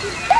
Papa,